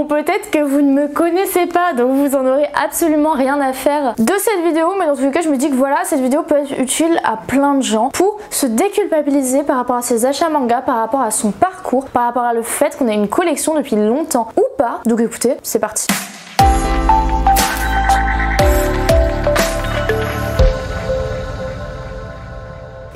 Bon peut-être que vous ne me connaissez pas donc vous en aurez absolument rien à faire de cette vidéo mais dans tous les cas je me dis que voilà cette vidéo peut être utile à plein de gens pour se déculpabiliser par rapport à ses achats manga, par rapport à son parcours, par rapport à le fait qu'on a une collection depuis longtemps ou pas. Donc écoutez, c'est parti.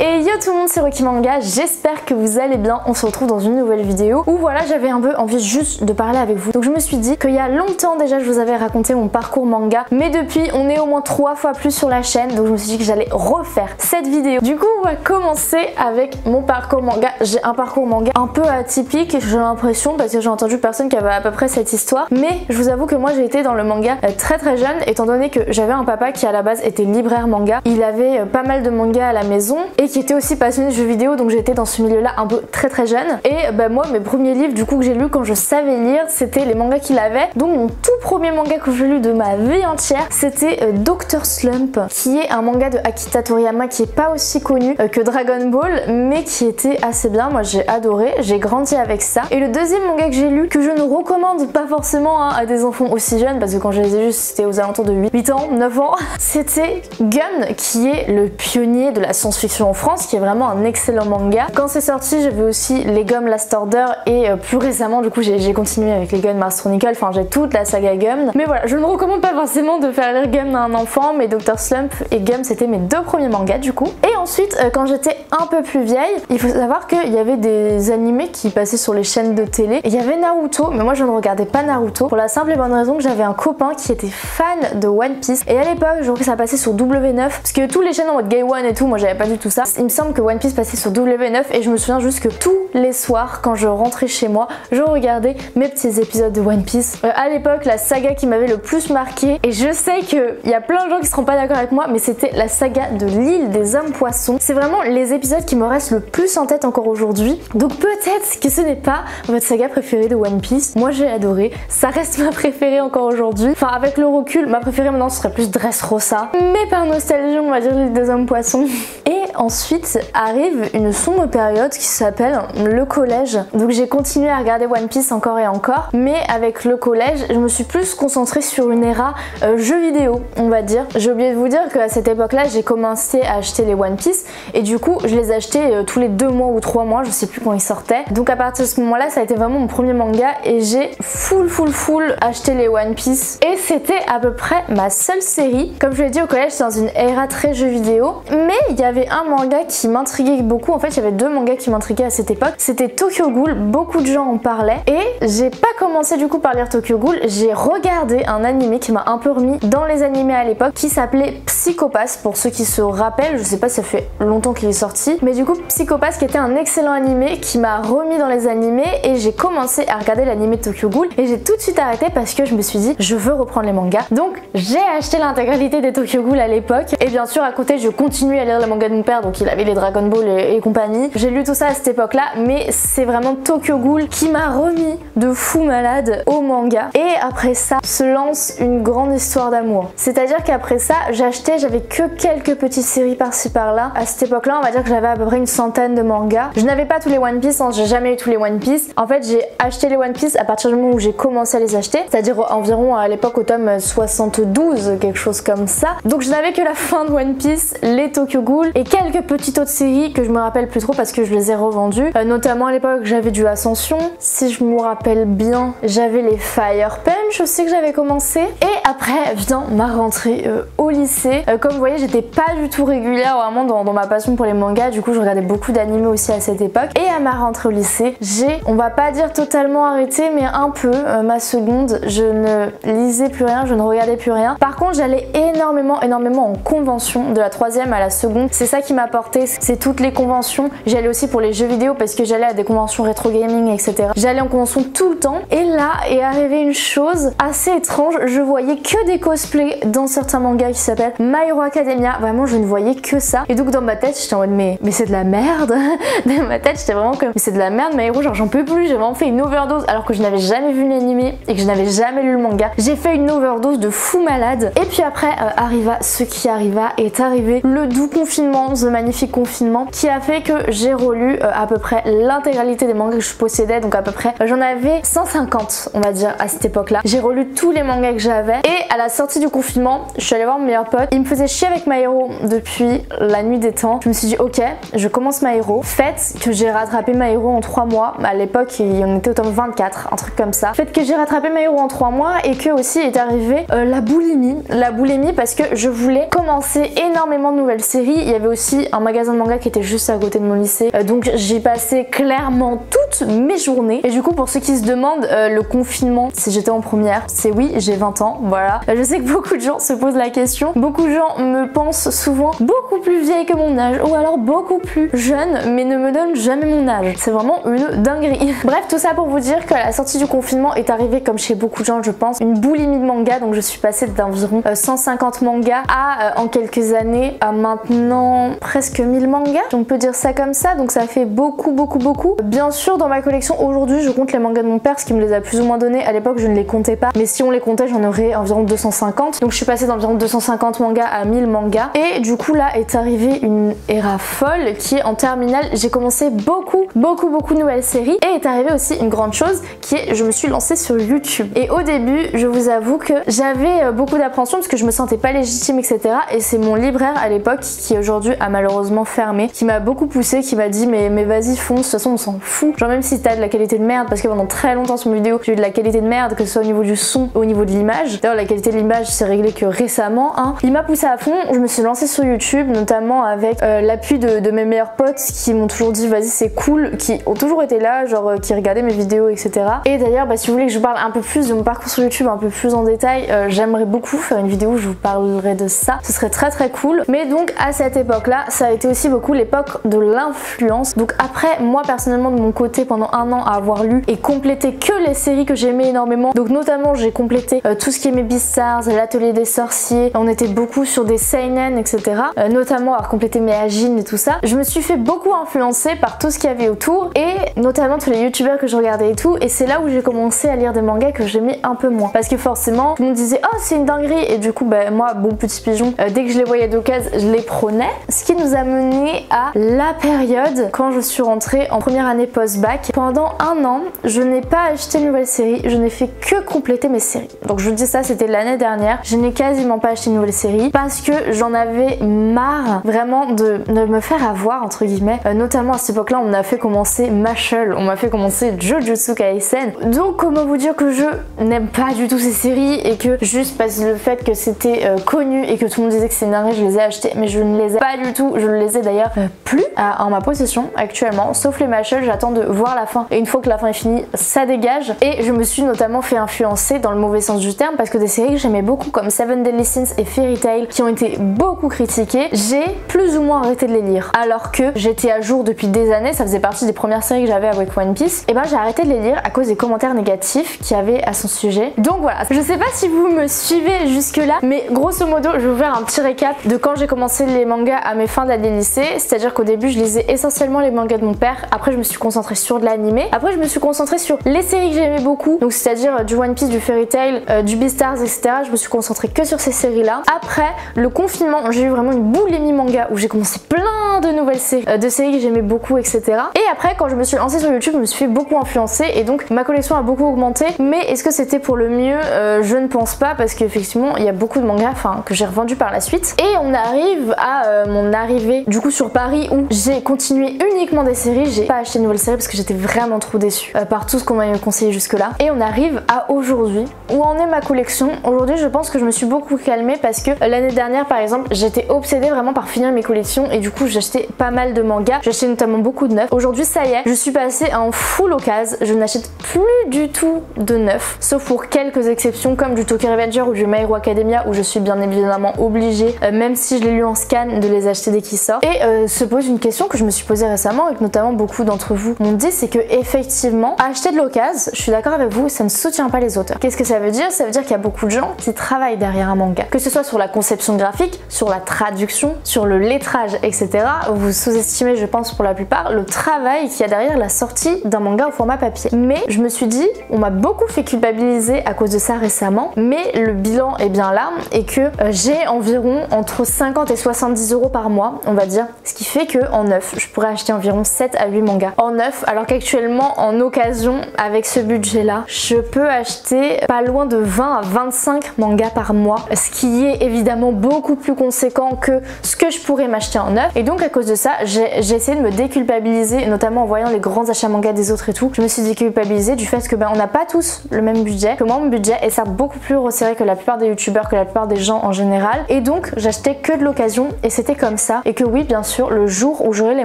Et yo tout le monde c'est Rocky Manga, j'espère que vous allez bien, on se retrouve dans une nouvelle vidéo où voilà j'avais un peu envie juste de parler avec vous. Donc je me suis dit qu'il y a longtemps déjà je vous avais raconté mon parcours manga mais depuis on est au moins trois fois plus sur la chaîne donc je me suis dit que j'allais refaire cette vidéo. Du coup on va commencer avec mon parcours manga. J'ai un parcours manga un peu atypique j'ai l'impression parce que j'ai entendu personne qui avait à peu près cette histoire mais je vous avoue que moi j'ai été dans le manga euh, très très jeune étant donné que j'avais un papa qui à la base était libraire manga. Il avait euh, pas mal de mangas à la maison et qui était aussi passionné de jeux vidéo donc j'étais dans ce milieu là un peu très très jeune. Et bah moi mes premiers livres du coup que j'ai lu quand je savais lire c'était les mangas qu'il avait. Donc mon tout premier manga que j'ai lu de ma vie entière c'était euh, Doctor Slump qui est un manga de Akita Toriyama qui est pas aussi connu euh, que Dragon Ball mais qui était assez bien. Moi j'ai adoré j'ai grandi avec ça. Et le deuxième manga que j'ai lu que je ne recommande pas forcément hein, à des enfants aussi jeunes parce que quand je les ai lus c'était aux alentours de 8, 8 ans 9 ans c'était Gun qui est le pionnier de la science-fiction France, qui est vraiment un excellent manga. Quand c'est sorti, j'avais aussi les Gum Last Order et euh, plus récemment, du coup, j'ai continué avec les Gum Master Chronicle, enfin j'ai toute la saga Gum. Mais voilà, je ne recommande pas forcément de faire lire Gum à un enfant, mais Dr. Slump et Gum, c'était mes deux premiers mangas du coup. Et ensuite, euh, quand j'étais un peu plus vieille, il faut savoir qu'il y avait des animés qui passaient sur les chaînes de télé. Il y avait Naruto, mais moi je ne regardais pas Naruto pour la simple et bonne raison que j'avais un copain qui était fan de One Piece. Et à l'époque, je que ça passait sur W9, parce que tous les chaînes en mode Gay One et tout, moi j'avais pas du tout ça. Il me semble que One Piece passait sur W9 et je me souviens juste que tous les soirs, quand je rentrais chez moi, je regardais mes petits épisodes de One Piece. Euh, à l'époque, la saga qui m'avait le plus marqué, et je sais qu'il y a plein de gens qui seront pas d'accord avec moi, mais c'était la saga de l'île des hommes poissons. C'est vraiment les épisodes qui me restent le plus en tête encore aujourd'hui. Donc peut-être que ce n'est pas votre saga préférée de One Piece. Moi j'ai adoré, ça reste ma préférée encore aujourd'hui. Enfin avec le recul, ma préférée maintenant ce serait plus Dressrosa. Mais par nostalgie, on va dire l'île des hommes poissons. Et ensuite arrive une sombre période qui s'appelle le collège. Donc j'ai continué à regarder One Piece encore et encore, mais avec le collège, je me suis plus concentrée sur une era euh, jeux vidéo, on va dire. J'ai oublié de vous dire qu'à cette époque-là, j'ai commencé à acheter les One Piece et du coup, je les achetais euh, tous les deux mois ou trois mois, je sais plus quand ils sortaient. Donc à partir de ce moment-là, ça a été vraiment mon premier manga et j'ai full full full acheté les One Piece et c'était à peu près ma seule série. Comme je l'ai dit au collège, c'est dans une era très jeux vidéo, mais il y avait un manga qui m'intriguait beaucoup. En fait, il y avait deux mangas qui m'intriguaient à cette époque. C'était Tokyo Ghoul, beaucoup de gens en parlaient. Et j'ai pas commencé du coup par lire Tokyo Ghoul, j'ai regardé un animé qui m'a un peu remis dans les animés à l'époque qui s'appelait Psychopass. Pour ceux qui se rappellent, je sais pas, ça fait longtemps qu'il est sorti. Mais du coup, Psychopass qui était un excellent animé qui m'a remis dans les animés et j'ai commencé à regarder l'animé Tokyo Ghoul et j'ai tout de suite arrêté parce que je me suis dit je veux reprendre les mangas. Donc j'ai acheté l'intégralité des Tokyo Ghoul à l'époque et bien sûr à côté je continue à lire les mangas de mon père donc il avait les Dragon Ball et, compagnie. J'ai lu tout ça à cette époque là mais c'est vraiment Tokyo Ghoul qui m'a remis de fou malade au manga et après ça se lance une grande histoire d'amour. C'est-à-dire qu'après ça j'achetais, j'avais que quelques petites séries par-ci par-là. À cette époque là on va dire que j'avais à peu près une centaine de mangas. Je n'avais pas tous les One Piece, hein, j'ai jamais eu tous les One Piece. En fait j'ai acheté les One Piece à partir du moment où j'ai commencé à les acheter, c'est-à-dire environ à l'époque au tome 72, quelque chose comme ça. Donc je n'avais que la fin de One Piece, les Tokyo Ghoul et quelques petites autres séries que je me rappelle plus trop parce que je les ai revendues. Euh, notamment à l'époque j'avais du Ascension, si je me rappelle bien j'avais les Fire Punch aussi que j'avais commencé. Et après vient ma rentrée euh, au lycée. Euh, comme vous voyez j'étais pas du tout régulière vraiment dans, ma passion pour les mangas, du coup je regardais beaucoup d'animés aussi à cette époque. Et à ma rentrée au lycée j'ai, on va pas dire totalement arrêté mais un peu ma seconde, je ne lisais plus rien, je ne regardais plus rien. Par contre j'allais énormément énormément en convention de la troisième à la seconde. C'est ça qui m'a porté, c'est toutes les conventions. J'allais aussi pour les jeux vidéo parce que j'allais à des conventions rétro gaming etc. J'allais en convention tout le temps et là est arrivée une chose assez étrange, je voyais que des cosplays dans certains mangas qui s'appellent My Hero Academia. Vraiment, je ne voyais que ça. Et donc dans ma tête, j'étais en mode mais, mais c'est de la merde. dans ma tête, j'étais vraiment comme mais c'est de la merde My Hero, genre j'en peux plus. J'ai vraiment fait une overdose alors que je n'avais jamais vu l'animé et que je n'avais jamais lu le manga. J'ai fait une overdose de fou malade. Et puis après euh, arriva ce qui arriva, est arrivé le doux confinement, The magnifique confinement, qui a fait que j'ai relu euh, à peu près l'intégralité des mangas que je possédais, donc à peu près euh, j'en avais 150 on va dire à cette époque là. J'ai relu tous les mangas que j'avais et à la sortie du confinement, je suis allée voir mon meilleur pote, il me faisait chier avec My Hero depuis la nuit des temps. Je me suis dit ok, je commence My Hero. Faites que j'ai rattrapé My Hero en 3 mois, à l'époque on était au tome 24, un truc comme ça. Faites que j'ai rattrapé My Hero en 3 mois et que aussi est arrivé la boulimie. La boulimie parce que je voulais commencer énormément de nouvelles séries. Il y avait aussi un magasin de manga qui était juste à côté de mon lycée. Euh, donc j'ai passé clairement toutes mes journées. Et du coup, pour ceux qui se demandent, euh, le confinement, si j'étais en c'est oui, j'ai 20 ans, voilà. Je sais que beaucoup de gens se posent la question. Beaucoup de gens me pensent souvent beaucoup plus vieille que mon âge ou alors beaucoup plus jeune, mais ne me donnent jamais mon âge. C'est vraiment une dinguerie. Bref, tout ça pour vous dire que la sortie du confinement est arrivée, comme chez beaucoup de gens, je pense, une boulimie de manga. Donc je suis passée d'environ 150 mangas à, en quelques années, à maintenant presque 1000 mangas. On peut dire ça comme ça, donc ça fait beaucoup, beaucoup, beaucoup. Bien sûr, dans ma collection aujourd'hui, je compte les mangas de mon père, ce qui me les a plus ou moins donnés. À l'époque, je ne les comptais pas, mais si on les comptait, j'en aurais environ 250. Donc je suis passée d'environ 250 mangas à 1000 mangas. Et du coup, là est arrivée une era folle qui est en terminale. J'ai commencé beaucoup, beaucoup, beaucoup de nouvelles séries. Et est arrivée aussi une grande chose qui est, je me suis lancée sur YouTube. Et au début, je vous avoue que j'avais euh, beaucoup d'appréhension parce que je me sentais pas légitime, etc. Et c'est mon libraire à l'époque qui aujourd'hui a malheureusement fermé, qui m'a beaucoup poussé, qui m'a dit mais, mais vas-y fonce, de toute façon on s'en fout. Genre même si t'as de la qualité de merde, parce que pendant très longtemps sur mes vidéos j'ai eu de la qualité de merde, que ce soit au niveau du son ou au niveau de l'image. D'ailleurs la qualité de l'image s'est réglée que récemment. Hein. Il m'a poussé à fond, je me suis lancée sur YouTube, notamment avec euh, l'appui de, mes meilleurs potes qui m'ont toujours dit vas-y c'est cool, qui ont toujours été là, genre euh, qui regardaient mes vidéos etc. Et d'ailleurs bah, si vous voulez que je parle un peu plus de mon parcours sur YouTube, un peu plus en détail, euh, j'aimerais beaucoup faire une vidéo où je vous parlerai de ça. Ce serait très très cool. Mais donc à cette époque là, ça a été aussi beaucoup l'époque de l'influence. Donc après, moi personnellement de mon côté, pendant un an à avoir lu et complété que les séries que j'aimais énormément. Donc notamment j'ai complété tout ce qui est mes Beastars, l'atelier des sorciers. On était beaucoup sur des seinen, etc. notamment à compléter mes Agines et tout ça. Je me suis fait beaucoup influencer par tout ce qu'il y avait autour et notamment tous les youtubeurs que je regardais et tout. Et c'est là où j'ai commencé à lire des mangas que j'aimais un peu moins. Parce que forcément, tout le monde disait oh c'est une dinguerie et du coup bah moi bon petit pigeon, euh, dès que je les voyais d'occasion, je les prenais. Ce qui nous a mené à la période quand je suis rentrée en première année post-bac. Pendant un an, je n'ai pas acheté une nouvelle série, je n'ai fait que compléter mes séries. Donc je vous dis ça, c'était l'année dernière. Je n'ai quasiment pas acheté une nouvelle série parce que j'en avais marre vraiment de, me faire avoir entre guillemets. Euh, notamment à cette époque-là, on m'a fait commencer Mashal, on m'a fait commencer Jujutsu Kaisen. Donc comment vous dire que je n'aime pas du tout ces séries et que juste parce que le fait que c'était euh, connu et que tout le monde disait que c'est une je les ai achetées mais je ne les ai pas du tout. Je ne les ai d'ailleurs euh, plus en ma possession actuellement, sauf les Mashal, j'attends de voir la fin. Et une fois que la fin est finie, ça dégage. Et je me suis notamment fait influencer dans le mauvais sens du terme parce que des séries que j'aimais beaucoup comme Seven Deadly Sins et Fairy Tail qui ont été beaucoup critiquées, j'ai plus ou moins arrêté de les lire. Alors que j'étais à jour depuis des années, ça faisait partie des premières séries que j'avais avec One Piece, et ben j'ai arrêté de les lire à cause des commentaires négatifs qu'il y avait à son sujet. Donc voilà, je sais pas si vous me suivez jusque là, mais grosso modo, je vais vous faire un petit récap de quand j'ai commencé les mangas à mes fins d'année lycée, c'est-à-dire qu'au début je lisais essentiellement les mangas de mon père, après je me suis concentrée sur de l'animé, après je me suis concentrée sur les séries que j'aimais beaucoup, donc c'est-à-dire euh, du One Piece, du Fairy Tail, euh, du Beastars, etc. Je me suis concentrée que sur ces séries là. Après le confinement, j'ai eu vraiment une boulimie manga où j'ai commencé plein de nouvelles séries, euh, de séries que j'aimais beaucoup, etc. Et après quand je me suis lancée sur YouTube, je me suis fait beaucoup influencer et donc ma collection a beaucoup augmenté. Mais est-ce que c'était pour le mieux? Je ne pense pas parce qu'effectivement il y a beaucoup de mangas que j'ai revendu par la suite. Et on arrive à mon arrivée du coup sur Paris où j'ai continué uniquement des séries. J'ai pas acheté de nouvelles séries parce que j'étais vraiment trop déçue euh, par tout ce qu'on m'avait conseillé jusque là. Et on arrive à aujourd'hui. Où en est ma collection Aujourd'hui je pense que je me suis beaucoup calmée parce que euh, l'année dernière par exemple j'étais obsédée vraiment par finir mes collections et du coup acheté pas mal de mangas, j'ai acheté notamment beaucoup de neufs. Aujourd'hui ça y est, je suis passée en full occasion, je n'achète plus du tout de neuf, sauf pour quelques exceptions comme du Tokyo Revenger ou du My Hero Academia où je suis bien évidemment obligée, euh, même si je l'ai lu en scan, de les acheter dès qu'ils sortent. Et euh, se pose une question que je me suis posée récemment et que notamment beaucoup d'entre vous m'ont dit, c'est que effectivement, acheter de l'occasion, je suis d'accord avec vous, ça ne soutient pas les auteurs. Qu'est-ce que ça veut dire? Ça veut dire qu'il y a beaucoup de gens qui travaillent derrière un manga, que ce soit sur la conception graphique, sur la traduction, sur le lettrage, etc. Vous sous-estimez, je pense pour la plupart, le travail qu'il y a derrière la sortie d'un manga au format papier. Mais je me suis dit, on m'a beaucoup fait culpabiliser à cause de ça récemment, mais le bilan est bien là et que euh, j'ai environ entre 50 et 70 euros par mois, on va dire, ce qui fait que en neuf, je pourrais acheter environ 7 à 8 mangas en neuf, alors qu'actuellement en occasion, avec ce budget-là, je peux acheter pas loin de 20 à 25 mangas par mois, ce qui est évidemment beaucoup plus conséquent que ce que je pourrais m'acheter en neuf. Et donc à cause de ça, j'ai essayé de me déculpabiliser, notamment en voyant les grands achats mangas des autres et tout. Je me suis déculpabilisée du fait que ben on n'a pas tous le même budget, que moi mon budget est certes beaucoup plus resserré que la plupart des youtubeurs, que la plupart des gens en général. Et donc j'achetais que de l'occasion et c'était comme ça. Et que oui bien sûr le jour où j'aurai les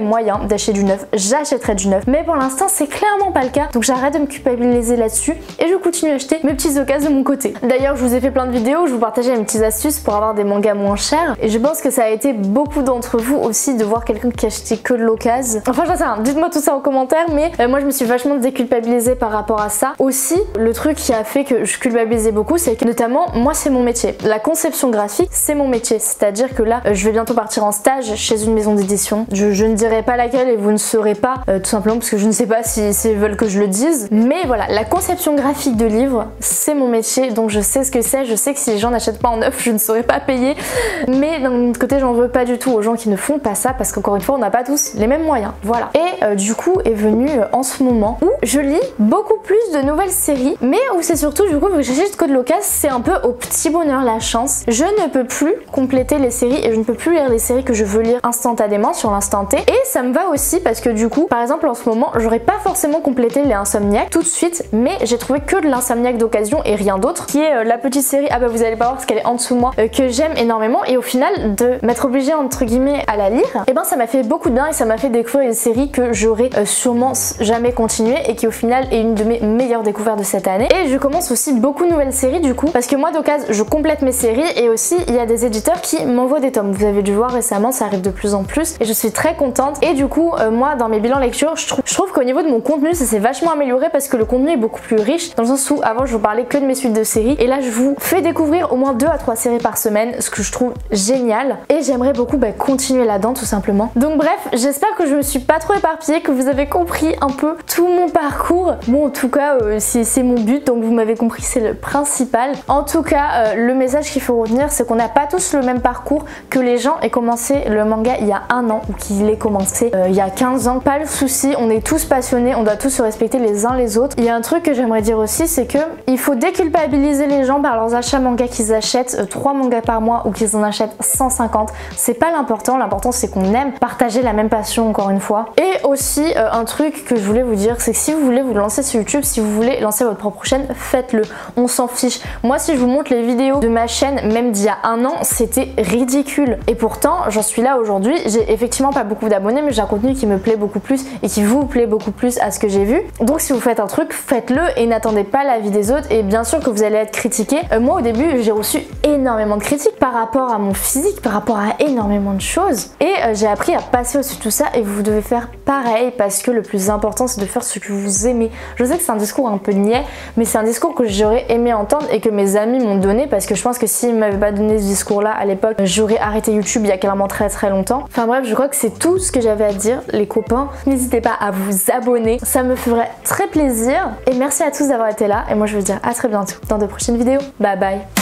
moyens d'acheter du neuf, j'achèterai du neuf. Mais pour l'instant c'est clairement pas le cas. Donc j'arrête de me culpabiliser là-dessus et je continue à acheter mes petites occasions de mon côté. D'ailleurs je vous ai fait plein de vidéos, je vous partageais mes petites astuces pour avoir des mangas moins chers. Et je pense que ça a été beaucoup d'entre vous aussi de voir quelqu'un qui achetait que de l'occasion. Enfin je sais rien, dites-moi tout ça en commentaire mais euh, moi je me suis vachement déculpabilisée par rapport à ça. Aussi le truc qui a fait que je culpabilisais beaucoup c'est que notamment moi c'est mon métier. La conception graphique c'est mon métier. C'est-à-dire que là euh, je vais bientôt partir en stage chez une maison d'édition. Je, ne dirai pas laquelle et vous ne saurez pas euh, tout simplement parce que je ne sais pas si, ils veulent que je le dise. Mais voilà, la conception graphique de livres c'est mon métier donc je sais ce que c'est. Je sais que si les gens n'achètent pas en neuf je ne saurais pas payer. Mais d'un autre côté j'en veux pas du tout aux gens qui ne font pas ça parce qu'encore une fois on n'a pas tous les mêmes moyens. Voilà. Et euh, du coup est venu euh, en ce moment où je lis beaucoup plus de nouvelles séries mais où c'est surtout du coup que j'achète Code c'est un peu au petit bonheur la chance. Je ne peux plus compléter les séries et je ne peux plus lire les séries que je veux lire instantanément sur l'instant T. Et ça me va aussi parce que du coup par exemple en ce moment j'aurais pas forcément complété les Insomniacs tout de suite mais j'ai trouvé que de l'Insomniac d'occasion et rien d'autre qui est euh, la petite série, ah bah vous allez pas voir parce qu'elle est en dessous de moi, que j'aime énormément et au final de m'être obligée entre guillemets à la lire, et eh ben ça m'a fait beaucoup de bien et ça m'a fait découvrir une série que j'aurais euh, sûrement jamais continué et qui au final est une de mes meilleures découvertes de cette année. Et je commence aussi beaucoup de nouvelles séries du coup parce que moi d'occasion je complète mes séries et aussi il y a des éditeurs qui m'envoient des tomes. Vous avez dû voir récemment, ça arrive de plus en plus et je suis très contente. Et du coup euh, moi dans mes bilans lecture je trouve, qu'au niveau de mon contenu ça s'est vachement amélioré parce que le contenu est beaucoup plus riche dans le sens où avant je vous parlais que de mes suites de séries et là je vous fais découvrir au moins 2 à 3 séries par semaine ce que je trouve génial et j'aimerais beaucoup bah, continuer là-dedans simplement. Donc bref, j'espère que je me suis pas trop éparpillée, que vous avez compris un peu tout mon parcours. Bon en tout cas euh, c'est mon but donc vous m'avez compris c'est le principal. En tout cas euh, le message qu'il faut retenir c'est qu'on n'a pas tous le même parcours que les gens aient commencé le manga il y a un an ou qu'il ait commencé euh, il y a 15 ans. Pas le souci, on est tous passionnés, on doit tous se respecter les uns les autres. Il y a un truc que j'aimerais dire aussi c'est que il faut déculpabiliser les gens par leurs achats manga qu'ils achètent 3 mangas par mois ou qu'ils en achètent 150. C'est pas l'important, l'important c'est qu'on aime partager la même passion encore une fois. Et aussi euh, un truc que je voulais vous dire, c'est que si vous voulez vous lancer sur YouTube, si vous voulez lancer votre propre chaîne, faites-le. On s'en fiche. Moi si je vous montre les vidéos de ma chaîne, même d'il y a un an, c'était ridicule. Et pourtant, j'en suis là aujourd'hui. J'ai effectivement pas beaucoup d'abonnés, mais j'ai un contenu qui me plaît beaucoup plus et qui vous plaît beaucoup plus à ce que j'ai vu. Donc si vous faites un truc, faites-le et n'attendez pas l'avis des autres. Et bien sûr que vous allez être critiqué. Euh, moi au début, j'ai reçu énormément de critiques par rapport à mon physique, par rapport à énormément de choses. Et euh, j'ai appris à passer au-dessus de tout ça et vous devez faire pareil parce que le plus important c'est de faire ce que vous aimez. Je sais que c'est un discours un peu niais, mais c'est un discours que j'aurais aimé entendre et que mes amis m'ont donné parce que je pense que s'ils m'avaient pas donné ce discours-là à l'époque, j'aurais arrêté YouTube il y a clairement très très longtemps. Enfin bref, je crois que c'est tout ce que j'avais à dire, les copains. N'hésitez pas à vous abonner, ça me ferait très plaisir. Et merci à tous d'avoir été là. Et moi je vous dis à très bientôt dans de prochaines vidéos. Bye bye